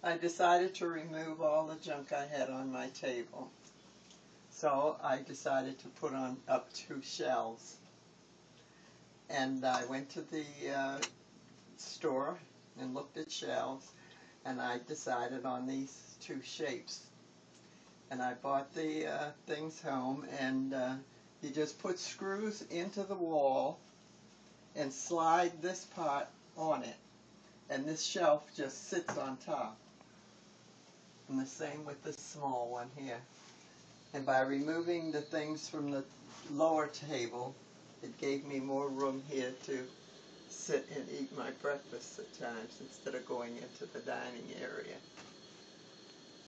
I decided to remove all the junk I had on my table. So I decided to put on up two shelves. And I went to the uh, store and looked at shelves, and I decided on these two shapes. And I bought the uh, things home, and uh, you just put screws into the wall and slide this part on it, and this shelf just sits on top. The same with this small one here. And by removing the things from the lower table, it gave me more room here to sit and eat my breakfast at times instead of going into the dining area.